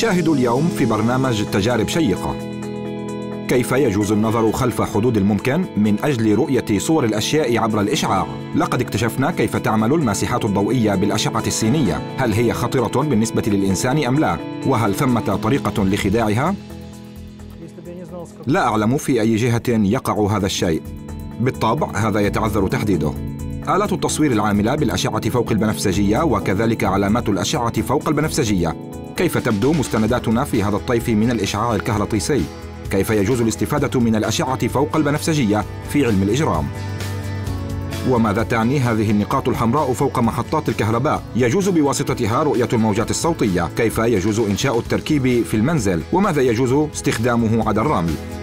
شاهدوا اليوم في برنامج تجارب شيقة. كيف يجوز النظر خلف حدود الممكن من أجل رؤية صور الأشياء عبر الإشعاع؟ لقد اكتشفنا كيف تعمل الماسحات الضوئية بالأشعة السينية. هل هي خطرة بالنسبة للإنسان أم لا؟ وهل ثمة طريقة لخداعها؟ لا أعلم في أي جهة يقع هذا الشيء. بالطبع هذا يتعذر تحديده. آلات التصوير العاملة بالأشعة فوق البنفسجية وكذلك علامات الأشعة فوق البنفسجية. كيف تبدو مستنداتنا في هذا الطيف من الإشعاع الكهرطيسي؟ كيف يجوز الاستفادة من الأشعة فوق البنفسجية في علم الإجرام؟ وماذا تعني هذه النقاط الحمراء فوق محطات الكهرباء؟ يجوز بواسطتها رؤية الموجات الصوتية، كيف يجوز إنشاء التركيب في المنزل؟ وماذا يجوز استخدامه على الرمل؟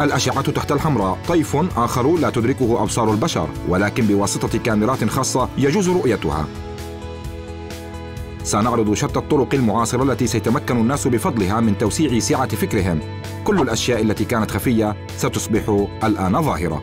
الأشعة تحت الحمراء. طيف آخر لا تدركه أبصار البشر ولكن بواسطة كاميرات خاصة يجوز رؤيتها. سنعرض شتى الطرق المعاصرة التي سيتمكن الناس بفضلها من توسيع سعة فكرهم. كل الأشياء التي كانت خفية ستصبح الآن ظاهرة.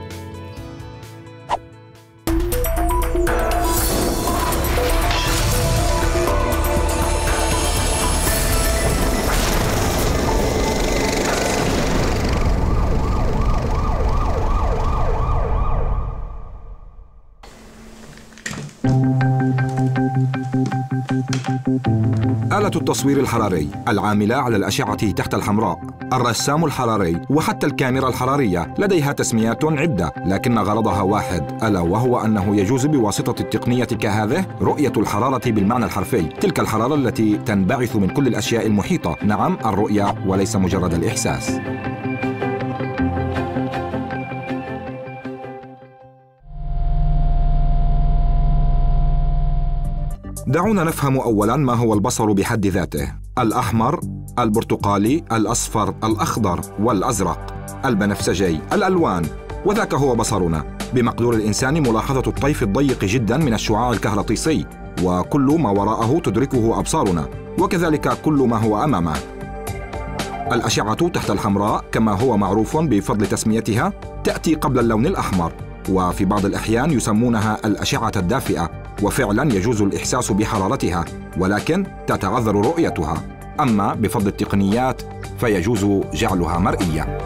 آلة التصوير الحراري العاملة على الأشعة تحت الحمراء. الرسام الحراري وحتى الكاميرا الحرارية لديها تسميات عدة لكن غرضها واحد ألا وهو أنه يجوز بواسطة التقنية كهذه؟ رؤية الحرارة بالمعنى الحرفي. تلك الحرارة التي تنبعث من كل الأشياء المحيطة. نعم الرؤية وليس مجرد الإحساس. دعونا نفهم اولا ما هو البصر بحد ذاته. الأحمر البرتقالي الأصفر الأخضر والأزرق. البنفسجي الألوان. وذاك هو بصرنا. بمقدور الإنسان ملاحظة الطيف الضيق جدا من الشعاع الكهرطيسي. وكل ما وراءه تدركه أبصارنا. وكذلك كل ما هو أمامه. الأشعة تحت الحمراء كما هو معروف بفضل تسميتها تأتي قبل اللون الأحمر. وفي بعض الأحيان يسمونها الأشعة الدافئة. وفعلا يجوز الإحساس بحرارتها ولكن تتعذر رؤيتها. أما بفضل التقنيات فيجوز جعلها مرئية.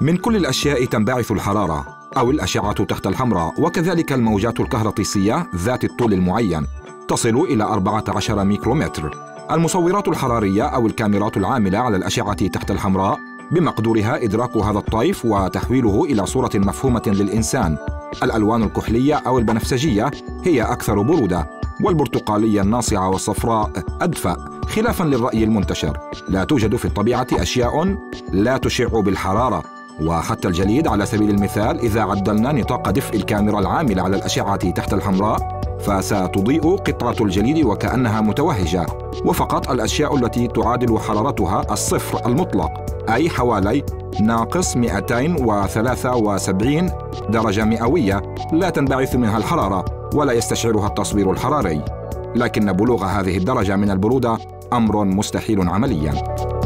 من كل الأشياء تنبعث الحرارة أو الأشعة تحت الحمراء وكذلك الموجات الكهرطيسية ذات الطول المعين تصل إلى 14 ميكرومتر. المصورات الحرارية أو الكاميرات العاملة على الأشعة تحت الحمراء بمقدورها إدراك هذا الطيف وتحويله إلى صورة مفهومة للإنسان. الألوان الكحلية أو البنفسجية هي أكثر برودة والبرتقالية الناصعة والصفراء أدفأ خلافا للرأي المنتشر. لا توجد في الطبيعة أشياء لا تشع بالحرارة. وحتى الجليد على سبيل المثال إذا عدلنا نطاق دفء الكاميرا العاملة على الأشعة تحت الحمراء فستضيء قطعة الجليد وكأنها متوهجة. وفقط الأشياء التي تعادل حرارتها الصفر المطلق. أي حوالي ناقص 273 درجة مئوية. لا تنبعث منها الحرارة ولا يستشعرها التصوير الحراري. لكن بلوغ هذه الدرجة من البرودة أمر مستحيل عملياً.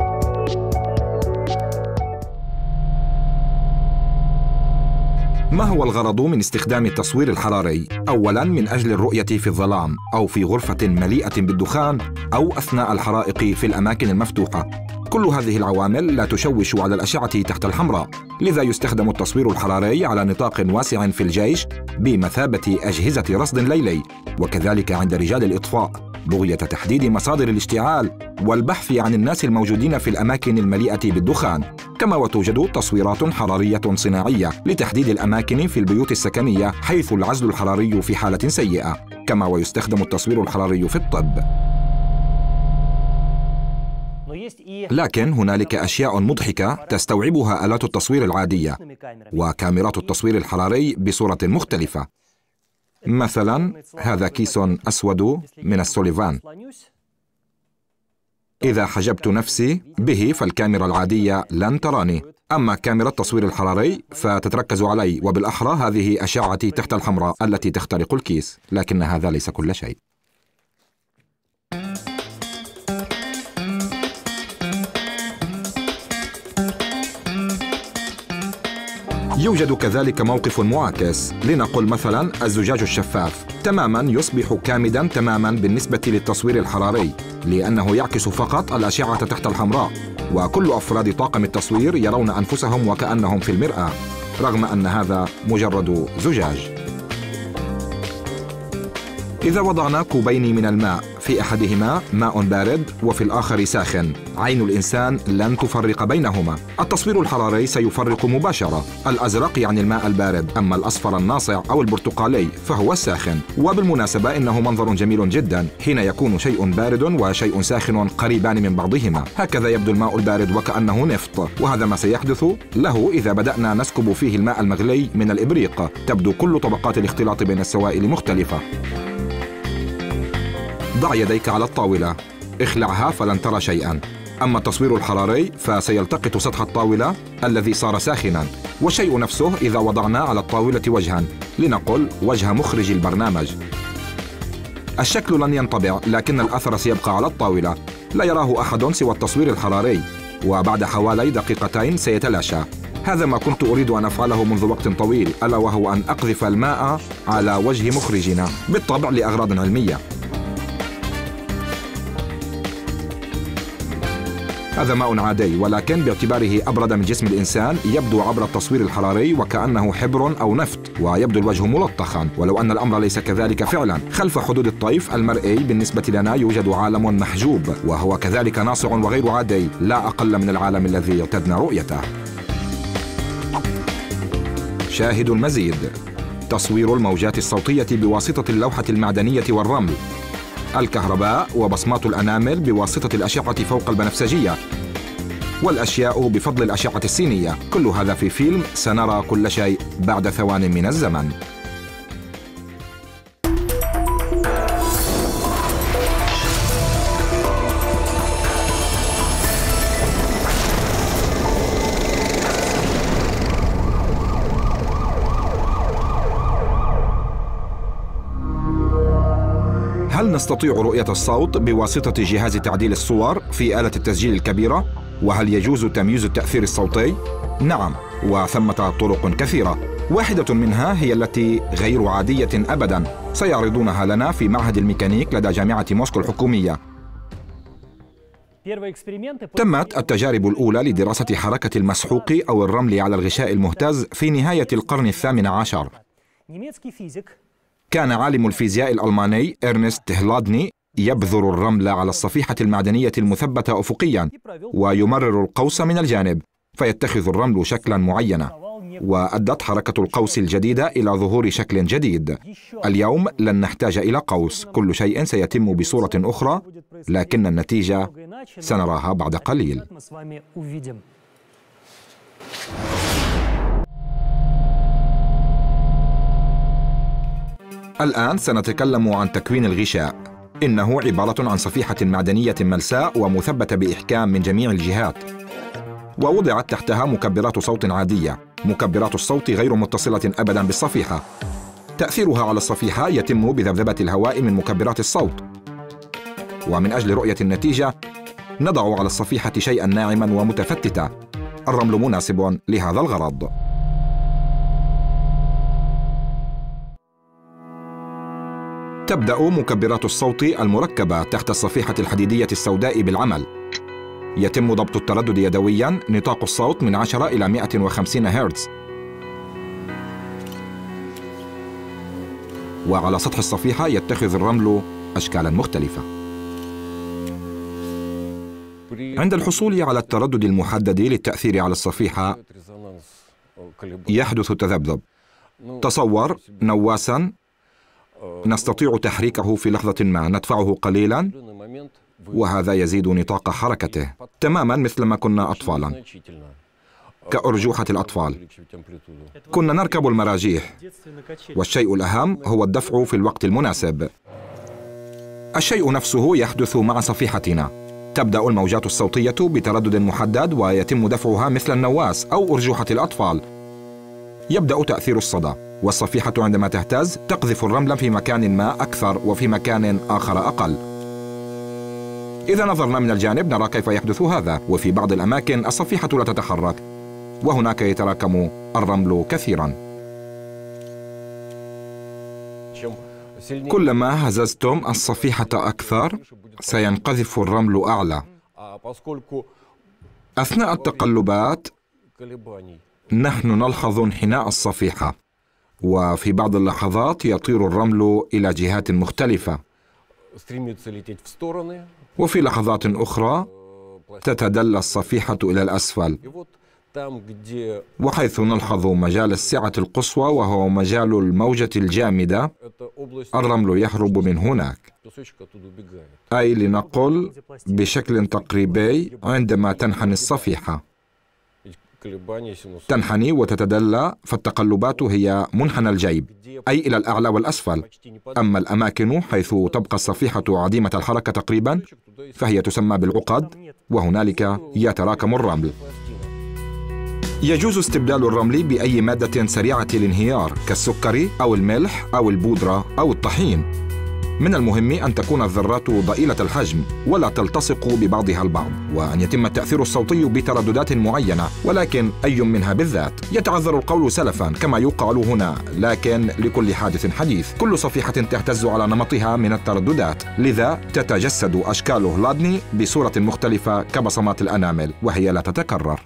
ما هو الغرض من استخدام التصوير الحراري؟ أولاً من أجل الرؤية في الظلام أو في غرفة مليئة بالدخان أو أثناء الحرائق في الأماكن المفتوحة. كل هذه العوامل لا تشوش على الأشعة تحت الحمراء، لذا يستخدم التصوير الحراري على نطاق واسع في الجيش بمثابة أجهزة رصد ليلي، وكذلك عند رجال الإطفاء. بغية تحديد مصادر الاشتعال والبحث عن الناس الموجودين في الأماكن المليئة بالدخان. كما وتوجد تصويرات حرارية صناعية لتحديد الأماكن في البيوت السكنية حيث العزل الحراري في حالة سيئة كما ويستخدم التصوير الحراري في الطب. لكن هنالك أشياء مضحكة تستوعبها آلات التصوير العادية وكاميرات التصوير الحراري بصورة مختلفة. مثلا هذا كيس أسود من السوليفان. إذا حجبت نفسي به فالكاميرا العادية لن تراني. أما كاميرا التصوير الحراري فتتركز علي. وبالأحرى هذه أشعتي تحت الحمراء التي تخترق الكيس. لكن هذا ليس كل شيء. يوجد كذلك موقف معاكس. لنقل مثلا الزجاج الشفاف. تماما يصبح كامدا تماما بالنسبة للتصوير الحراري لأنه يعكس فقط الأشعة تحت الحمراء. وكل أفراد طاقم التصوير يرون أنفسهم وكأنهم في المرآة رغم أن هذا مجرد زجاج. إذا وضعنا كوبين من الماء في أحدهما ماء بارد وفي الآخر ساخن. عين الإنسان لن تفرق بينهما. التصوير الحراري سيفرق مباشرة. الأزرق يعني الماء البارد. أما الأصفر الناصع أو البرتقالي فهو الساخن. وبالمناسبة إنه منظر جميل جدا. حين يكون شيء بارد وشيء ساخن قريبان من بعضهما. هكذا يبدو الماء البارد وكأنه نفط. وهذا ما سيحدث له إذا بدأنا نسكب فيه الماء المغلي من الإبريق. تبدو كل طبقات الاختلاط بين السوائل مختلفة. ضع يديك على الطاولة. اخلعها فلن ترى شيئا. أما التصوير الحراري فسيلتقط سطح الطاولة الذي صار ساخنا. والشيء نفسه إذا وضعنا على الطاولة وجها. لنقل وجه مخرج البرنامج. الشكل لن ينطبع لكن الأثر سيبقى على الطاولة. لا يراه أحد سوى التصوير الحراري. وبعد حوالي دقيقتين سيتلاشى. هذا ما كنت أريد أن أفعله منذ وقت طويل ألا وهو أن أقذف الماء على وجه مخرجنا. بالطبع لأغراض علمية. هذا ماء عادي ولكن باعتباره أبرد من جسم الإنسان يبدو عبر التصوير الحراري وكأنه حبر أو نفط ويبدو الوجه ملطخا. ولو أن الأمر ليس كذلك فعلا خلف حدود الطيف المرئي بالنسبة لنا يوجد عالم محجوب وهو كذلك ناصع وغير عادي لا أقل من العالم الذي اعتدنا رؤيته. شاهد المزيد. تصوير الموجات الصوتية بواسطة اللوحة المعدنية والرمل. الكهرباء وبصمات الأنامل بواسطة الأشعة فوق البنفسجية. والأشياء بفضل الأشعة السينية كل هذا في فيلم سنرى كل شيء بعد ثوان من الزمن. هل نستطيع رؤية الصوت بواسطة جهاز تعديل الصور في آلة التسجيل الكبيرة؟ وهل يجوز تمييز التأثير الصوتي؟ نعم، وثمة طرق كثيرة. واحدة منها هي التي غير عادية أبدا، سيعرضونها لنا في معهد الميكانيك لدى جامعة موسكو الحكومية. تمت التجارب الأولى لدراسة حركة المسحوق أو الرمل على الغشاء المهتز في نهاية القرن الثامن عشر. كان عالم الفيزياء الألماني إرنست هلادني يبذر الرمل على الصفيحة المعدنية المثبتة أفقيا ويمرر القوس من الجانب فيتخذ الرمل شكلا معينا وأدت حركة القوس الجديدة إلى ظهور شكل جديد. اليوم لن نحتاج إلى قوس كل شيء سيتم بصورة أخرى لكن النتيجة سنراها بعد قليل. الآن سنتكلم عن تكوين الغشاء. إنه عبارة عن صفيحة معدنية ملساء ومثبتة بإحكام من جميع الجهات. ووضعت تحتها مكبرات صوت عادية. مكبرات الصوت غير متصلة أبدا بالصفيحة. تأثيرها على الصفيحة يتم بذبذبة الهواء من مكبرات الصوت. ومن أجل رؤية النتيجة نضع على الصفيحة شيئا ناعما ومتفتتا. الرمل مناسب لهذا الغرض. تبدأ مكبرات الصوت المركبة تحت الصفيحة الحديدية السوداء بالعمل. يتم ضبط التردد يدويا نطاق الصوت من 10 إلى 150 هرتز. وعلى سطح الصفيحة يتخذ الرمل أشكالا مختلفة. عند الحصول على التردد المحدد للتأثير على الصفيحة يحدث تذبذب. تصور نواسا نستطيع تحريكه في لحظة ما ندفعه قليلا؟ وهذا يزيد نطاق حركته تماما مثل ما كنا أطفالا. كأرجوحة الأطفال. كنا نركب المراجيح. والشيء الأهم هو الدفع في الوقت المناسب. الشيء نفسه يحدث مع صفيحتنا. تبدأ الموجات الصوتية بتردد محدد ويتم دفعها مثل النواس أو أرجوحة الأطفال. يبدأ تأثير الصدى. والصفيحة عندما تهتز تقذف الرمل في مكان ما أكثر وفي مكان آخر أقل. إذا نظرنا من الجانب نرى كيف يحدث هذا وفي بعض الأماكن الصفيحة لا تتحرك وهناك يتراكم الرمل كثيرا. كلما هززتم الصفيحة أكثر سينقذف الرمل أعلى. أثناء التقلبات نحن نلحظ انحناء الصفيحة. وفي بعض اللحظات يطير الرمل إلى جهات مختلفة. وفي لحظات أخرى تتدلى الصفيحة إلى الأسفل. وحيث نلحظ مجال السعة القصوى وهو مجال الموجة الجامدة الرمل يهرب من هناك. أي لنقل بشكل تقريبي عندما تنحني الصفيحة. تنحني وتتدلى فالتقلبات هي منحنى الجيب أي إلى الأعلى والأسفل. أما الأماكن حيث تبقى الصفيحة عديمة الحركة تقريبا فهي تسمى بالعقد وهنالك يتراكم الرمل. يجوز استبدال الرمل بأي مادة سريعة الانهيار كالسكر أو الملح أو البودرة أو الطحين. من المهم أن تكون الذرات ضئيلة الحجم ولا تلتصق ببعضها البعض وأن يتم التأثير الصوتي بترددات معينة ولكن أي منها بالذات. يتعذر القول سلفا كما يقال هنا لكن لكل حادث حديث. كل صفيحة تهتز على نمطها من الترددات. لذا تتجسد أشكال هلادني بصورة مختلفة كبصمات الأنامل وهي لا تتكرر.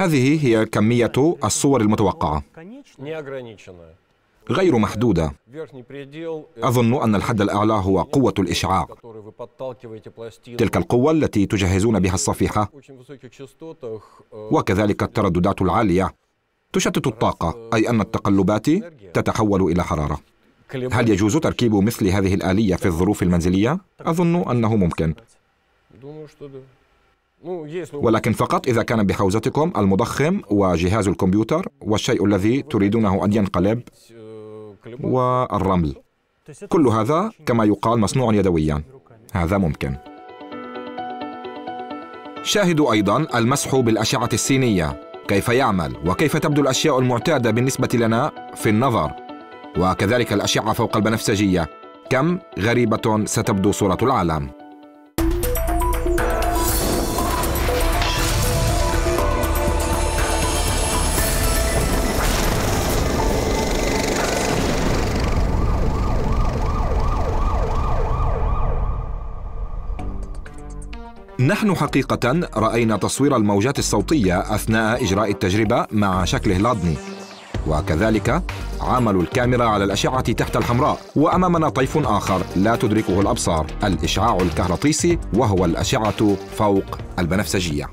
هذه هي كمية الصور المتوقعة. غير محدودة. أظن أن الحد الأعلى هو قوة الإشعاع. تلك القوة التي تجهزون بها الصفيحة. وكذلك الترددات العالية. تشتت الطاقة أي أن التقلبات تتحول إلى حرارة. هل يجوز تركيب مثل هذه الآلية في الظروف المنزلية؟ أظن أنه ممكن. ولكن فقط إذا كان بحوزتكم المضخم وجهاز الكمبيوتر والشيء الذي تريدونه أن ينقلب. والرمل. كل هذا كما يقال مصنوع يدويا. هذا ممكن. شاهدوا أيضا المسح بالأشعة السينية. كيف يعمل؟ وكيف تبدو الأشياء المعتادة بالنسبة لنا في النظر؟ وكذلك الأشعة فوق البنفسجية. كم غريبة ستبدو صورة العالم. نحن حقيقة رأينا تصوير الموجات الصوتية أثناء إجراء التجربة مع شكل هلادني وكذلك عمل الكاميرا على الأشعة تحت الحمراء. وأمامنا طيف آخر لا تدركه الأبصار الإشعاع الكهرطيسي وهو الأشعة فوق البنفسجية.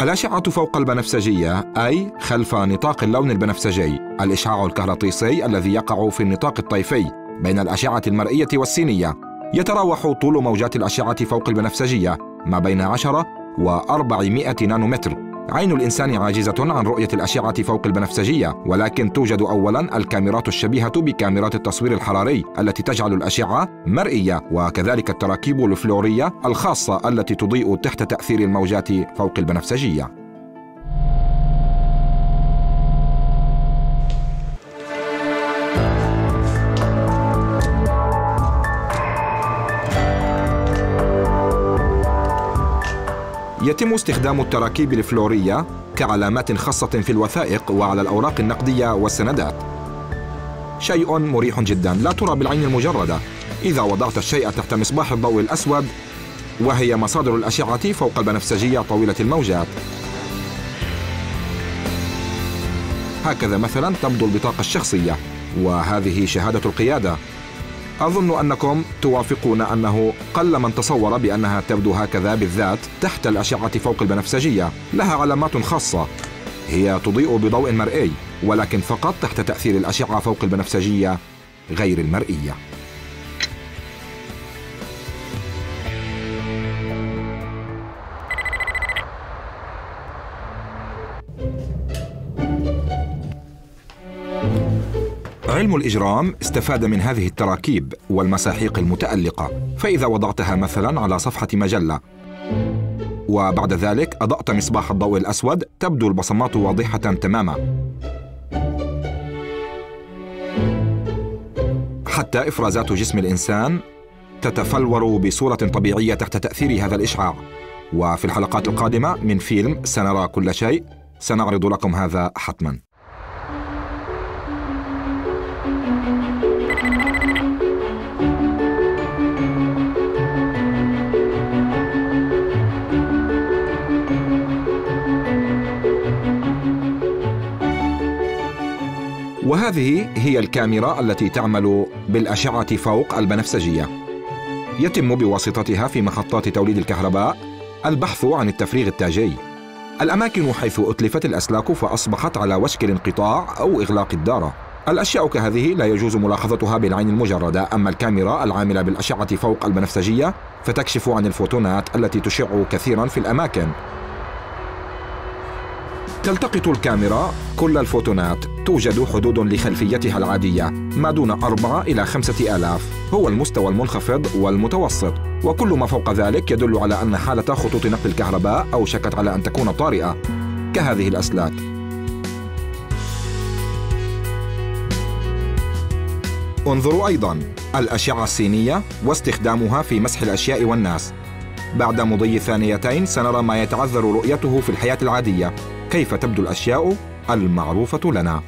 الأشعة فوق البنفسجية أي خلف نطاق اللون البنفسجي الإشعاع الكهرطيسي الذي يقع في النطاق الطيفي. بين الأشعة المرئية والسينية يتراوح طول موجات الأشعة فوق البنفسجية ما بين 10 و 400 نانومتر. عين الإنسان عاجزة عن رؤية الأشعة فوق البنفسجية ولكن توجد أولا الكاميرات الشبيهة بكاميرات التصوير الحراري التي تجعل الأشعة مرئية وكذلك التراكيب الفلورية الخاصة التي تضيء تحت تأثير الموجات فوق البنفسجية يتم استخدام التراكيب الفلورية كعلامات خاصة في الوثائق وعلى الأوراق النقدية والسندات. شيء مريح جدا لا ترى بالعين المجردة إذا وضعت الشيء تحت مصباح الضوء الأسود وهي مصادر الأشعة فوق البنفسجية طويلة الموجات. هكذا مثلا تبدو البطاقة الشخصية وهذه شهادة القيادة أظن أنكم توافقون أنه قل من تصور بأنها تبدو هكذا بالذات تحت الأشعة فوق البنفسجية لها علامات خاصة. هي تضيء بضوء مرئي ولكن فقط تحت تأثير الأشعة فوق البنفسجية غير المرئية. علم الإجرام استفاد من هذه التراكيب والمساحيق المتألقة فإذا وضعتها مثلا على صفحة مجلة. وبعد ذلك أضأت مصباح الضوء الأسود تبدو البصمات واضحة تماما. حتى إفرازات جسم الإنسان تتفلور بصورة طبيعية تحت تأثير هذا الإشعاع. وفي الحلقات القادمة من فيلم سنرى كل شيء سنعرض لكم هذا حتماً. وهذه هي الكاميرا التي تعمل بالأشعة فوق البنفسجية. يتم بواسطتها في محطات توليد الكهرباء البحث عن التفريغ التاجي. الأماكن حيث أتلفت الأسلاك فأصبحت على وشك الانقطاع أو إغلاق الدارة الأشياء كهذه لا يجوز ملاحظتها بالعين المجردة أما الكاميرا العاملة بالأشعة فوق البنفسجية فتكشف عن الفوتونات التي تشع كثيرا في الأماكن. تلتقط الكاميرا كل الفوتونات توجد حدود لخلفيتها العادية ما دون أربعة إلى خمسة آلاف هو المستوى المنخفض والمتوسط. وكل ما فوق ذلك يدل على أن حالة خطوط نقل الكهرباء أوشكت على أن تكون طارئة. كهذه الأسلاك. انظروا أيضا الأشعة السينية واستخدامها في مسح الأشياء والناس. بعد مضي ثانيتين سنرى ما يتعذر رؤيته في الحياة العادية. كيف تبدو الأشياء المعروفة لنا؟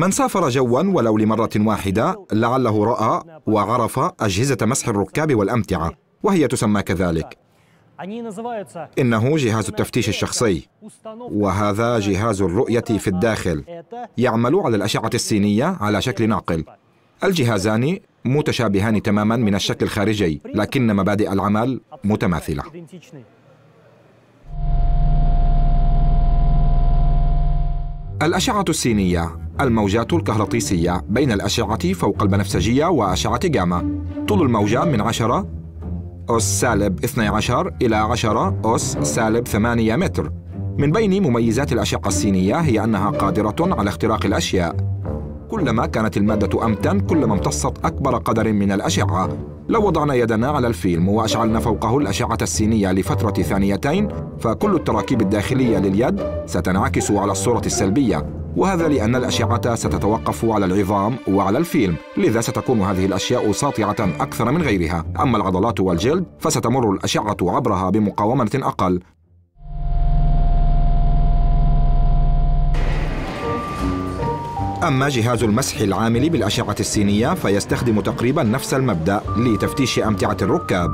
من سافر جوا ولو لمرة واحدة لعله رأى وعرف أجهزة مسح الركاب والأمتعة وهي تسمى كذلك. إنه جهاز التفتيش الشخصي وهذا جهاز الرؤية في الداخل يعمل على الأشعة السينية على شكل ناقل. الجهازان متشابهان تماما من الشكل الخارجي لكن مبادئ العمل متماثلة. الأشعة السينية الموجات الكهرطيسية بين الأشعة فوق البنفسجية وأشعة جاما. طول الموجة من 10 أس سالب 12 إلى 10 أس سالب 8 متر. من بين مميزات الأشعة السينية هي أنها قادرة على اختراق الأشياء. كلما كانت المادة أمتن كلما امتصت أكبر قدر من الأشعة. لو وضعنا يدنا على الفيلم وأشعلنا فوقه الأشعة السينية لفترة ثانيتين فكل التراكيب الداخلية لليد ستنعكس على الصورة السلبية. وهذا لأن الأشعة ستتوقف على العظام وعلى الفيلم لذا ستكون هذه الأشياء ساطعة أكثر من غيرها. أما العضلات والجلد فستمر الأشعة عبرها بمقاومة أقل. أما جهاز المسح العامل بالأشعة السينية فيستخدم تقريبا نفس المبدأ لتفتيش أمتعة الركاب.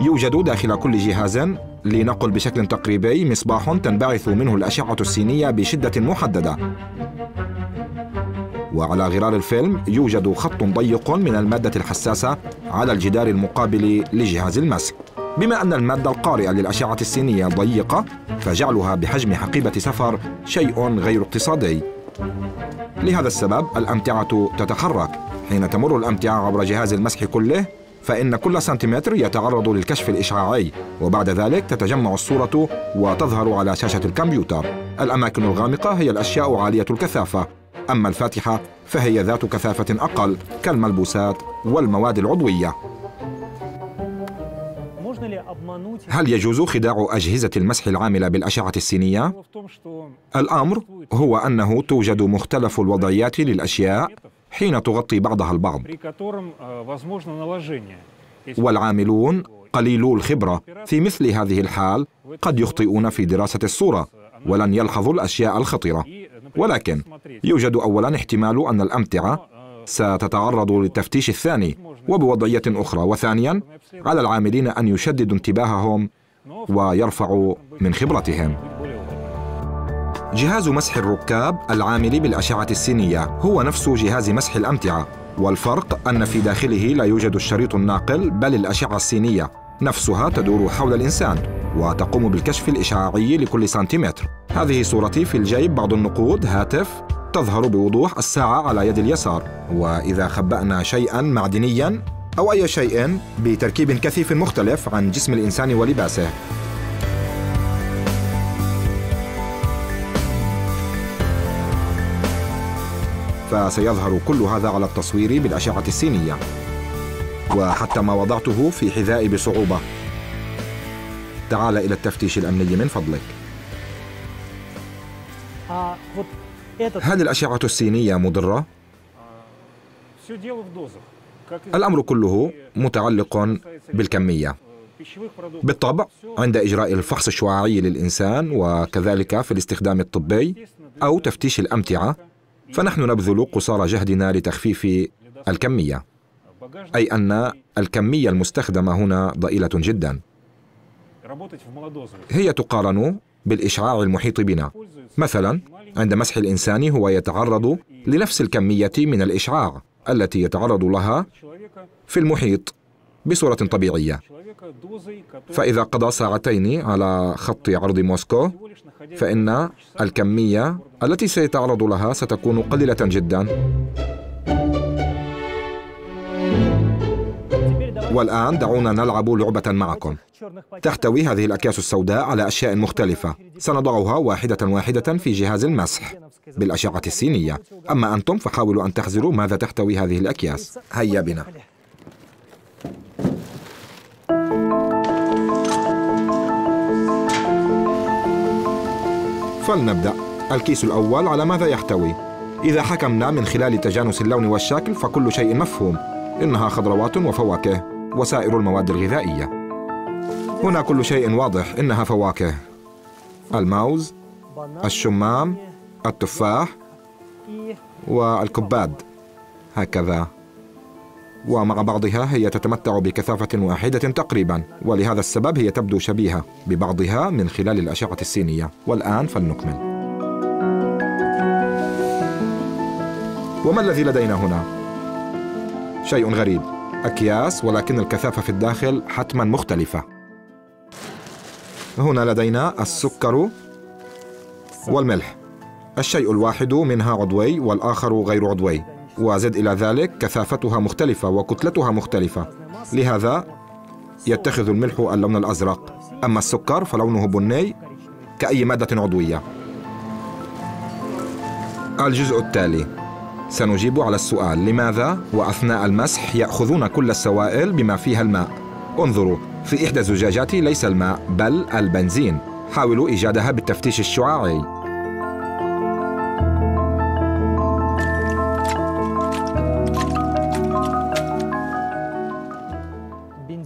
يوجد داخل كل جهاز لنقل بشكل تقريبي مصباح تنبعث منه الأشعة السينية بشدة محددة. وعلى غرار الفيلم يوجد خط ضيق من المادة الحساسة على الجدار المقابل لجهاز المسح. بما أن المادة القارئة للأشعة السينية ضيقة فجعلها بحجم حقيبة سفر شيء غير اقتصادي. لهذا السبب الأمتعة تتحرك. حين تمر الأمتعة عبر جهاز المسح كله فإن كل سنتيمتر يتعرض للكشف الإشعاعي وبعد ذلك تتجمع الصورة وتظهر على شاشة الكمبيوتر. الأماكن الغامقة هي الأشياء عالية الكثافة. أما الفاتحة فهي ذات كثافة أقل كالملبوسات والمواد العضوية. هل يجوز خداع أجهزة المسح العاملة بالأشعة السينية؟ الأمر هو أنه توجد مختلف الوضعيات للأشياء حين تغطي بعضها البعض والعاملون قليلو الخبرة في مثل هذه الحال قد يخطئون في دراسة الصورة ولن يلحظوا الأشياء الخطرة ولكن يوجد أولا احتمال أن الأمتعة ستتعرض للتفتيش الثاني وبوضعية أخرى. وثانيا على العاملين أن يشددوا انتباههم ويرفعوا من خبرتهم. جهاز مسح الركاب العامل بالأشعة السينية هو نفس جهاز مسح الأمتعة. والفرق أن في داخله لا يوجد الشريط الناقل بل الأشعة السينية. نفسها تدور حول الإنسان وتقوم بالكشف الإشعاعي لكل سنتيمتر. هذه صورتي في الجيب. بعض النقود هاتف. تظهر بوضوح الساعة على يد اليسار. وإذا خبأنا شيئا معدنيا أو أي شيء بتركيب كثيف مختلف عن جسم الإنسان ولباسه. فسيظهر كل هذا على التصوير بالأشعة السينية. وحتى ما وضعته في حذائي بصعوبة. تعال إلى التفتيش الأمني من فضلك. هل الأشعة السينية مضرة؟ الأمر كله متعلق بالكمية. بالطبع عند إجراء الفحص الشعاعي للإنسان وكذلك في الاستخدام الطبي أو تفتيش الأمتعة فنحن نبذل قصارى جهدنا لتخفيف الكمية. أي أن الكمية المستخدمة هنا ضئيلة جدا. هي تقارن بالإشعاع المحيط بنا. مثلا عند مسح الإنسان هو يتعرض لنفس الكمية من الإشعاع التي يتعرض لها في المحيط بصورة طبيعية. فإذا قضى ساعتين على خط عرض موسكو فإن الكمية التي سيتعرض لها ستكون قليلة جدا. والآن دعونا نلعب لعبة معكم. تحتوي هذه الأكياس السوداء على أشياء مختلفة. سنضعها واحدة واحدة في جهاز المسح بالأشعة السينية. أما أنتم فحاولوا أن تحذروا ماذا تحتوي هذه الأكياس. هيا بنا. فلنبدأ. الكيس الأول على ماذا يحتوي؟ إذا حكمنا من خلال تجانس اللون والشكل فكل شيء مفهوم. إنها خضروات وفواكه. وسائر المواد الغذائية. هنا كل شيء واضح إنها فواكه. الموز الشمام التفاح والكباد. هكذا. ومع بعضها هي تتمتع بكثافة واحدة تقريبا ولهذا السبب هي تبدو شبيهة ببعضها من خلال الأشعة السينية. والآن فلنكمل. وما الذي لدينا هنا؟ شيء غريب. أكياس ولكن الكثافة في الداخل حتما مختلفة. هنا لدينا السكر والملح. الشيء الواحد منها عضوي والآخر غير عضوي. وزد إلى ذلك كثافتها مختلفة وكتلتها مختلفة. لهذا يتخذ الملح اللون الأزرق. أما السكر فلونه بني كأي مادة عضوية. الجزء التالي. سنجيب على السؤال لماذا وأثناء المسح يأخذون كل السوائل بما فيها الماء؟ انظروا في إحدى الزجاجات ليس الماء بل البنزين. حاولوا إيجادها بالتفتيش الشعاعي.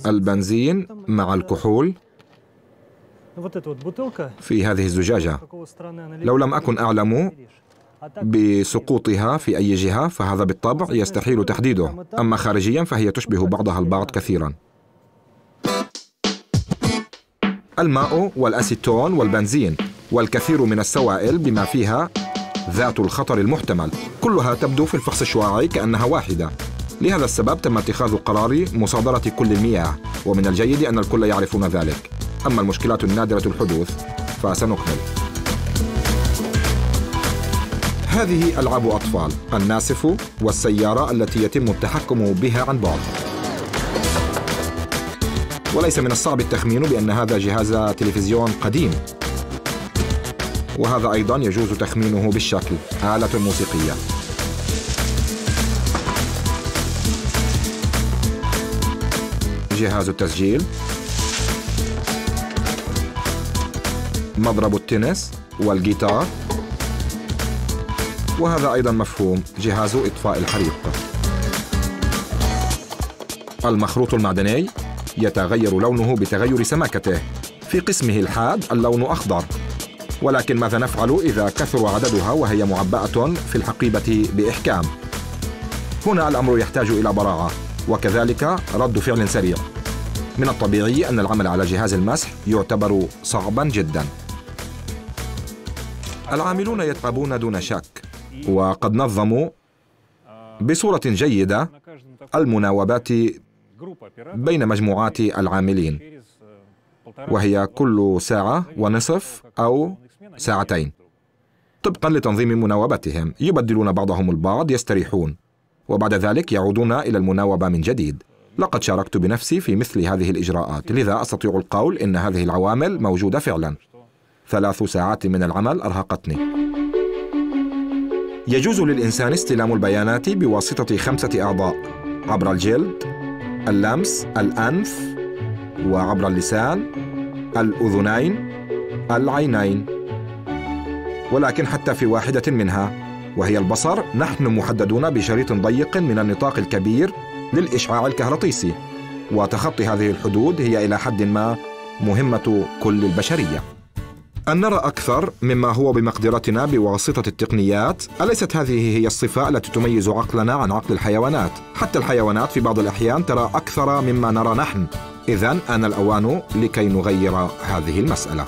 البنزين مع الكحول في هذه الزجاجة. لو لم أكن أعلم بسقوطها في أي جهة فهذا بالطبع يستحيل تحديده. أما خارجيا فهي تشبه بعضها البعض كثيرا. الماء والأسيتون والبنزين والكثير من السوائل بما فيها ذات الخطر المحتمل. كلها تبدو في الفحص الشعاعي كأنها واحدة. لهذا السبب تم اتخاذ قرار مصادرة كل المياه ومن الجيد أن الكل يعرفون ذلك. أما المشكلات النادرة الحدوث فسنكمل. هذه ألعاب أطفال الناسف والسيارة التي يتم التحكم بها عن بعد. وليس من الصعب التخمين بأن هذا جهاز تلفزيون قديم. وهذا أيضا يجوز تخمينه بالشكل آلة موسيقية. جهاز التسجيل. مضرب التنس والجيتار. وهذا أيضا مفهوم جهاز إطفاء الحريق. المخروط المعدني يتغير لونه بتغير سماكته في قسمه الحاد اللون أخضر. ولكن ماذا نفعل إذا كثر عددها وهي معبأة في الحقيبة بإحكام؟ هنا الأمر يحتاج إلى براعة وكذلك رد فعل سريع. من الطبيعي أن العمل على جهاز المسح يعتبر صعبا جدا. العاملون يتعبون دون شك. وقد نظموا بصورة جيدة المناوبات بين مجموعات العاملين وهي كل ساعة ونصف أو ساعتين. طبقا لتنظيم مناوبتهم يبدلون بعضهم البعض يستريحون وبعد ذلك يعودون إلى المناوبة من جديد. لقد شاركت بنفسي في مثل هذه الإجراءات لذا أستطيع القول إن هذه العوامل موجودة فعلا. ثلاث ساعات من العمل أرهقتني. يجوز للإنسان استلام البيانات بواسطة خمسة أعضاء عبر الجلد اللمس الأنف وعبر اللسان الأذنين العينين. ولكن حتى في واحدة منها وهي البصر نحن محددون بشريط ضيق من النطاق الكبير للإشعاع الكهرطيسي. وتخطي هذه الحدود هي إلى حد ما مهمة كل البشرية. أن نرى أكثر مما هو بمقدرتنا بواسطة التقنيات. أليست هذه هي الصفة التي تميز عقلنا عن عقل الحيوانات؟ حتى الحيوانات في بعض الأحيان ترى أكثر مما نرى نحن. إذا أنا الأوان لكي نغير هذه المسألة.